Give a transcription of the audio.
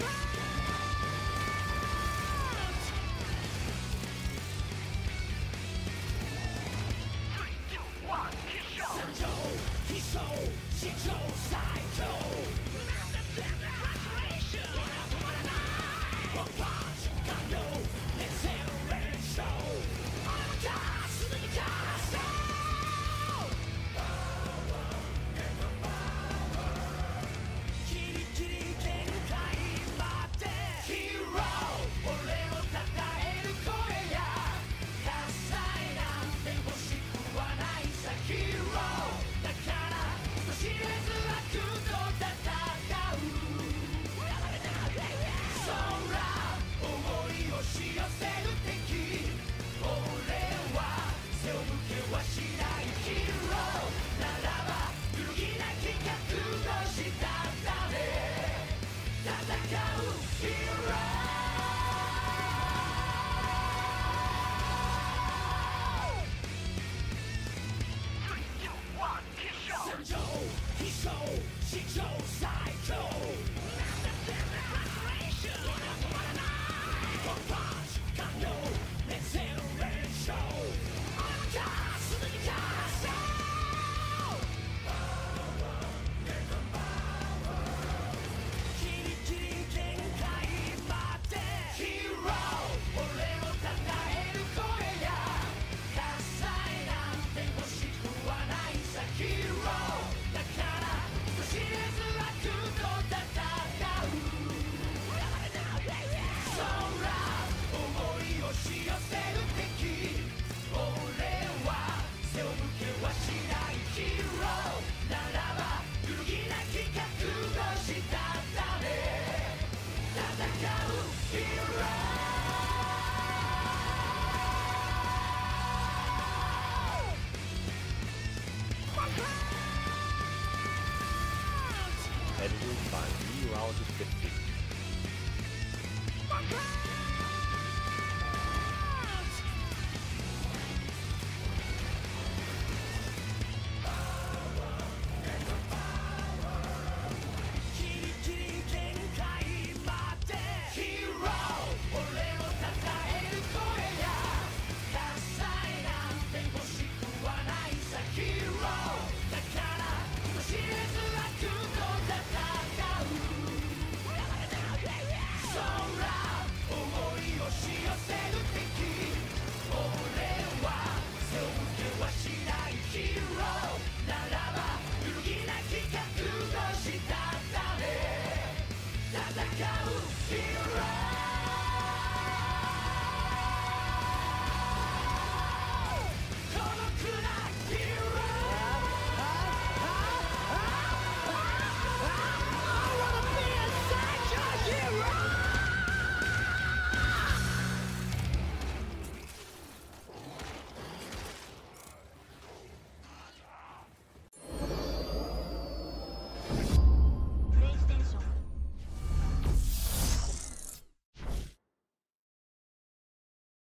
Bye. Yahoo Heroes! edited by Meteorologist 15.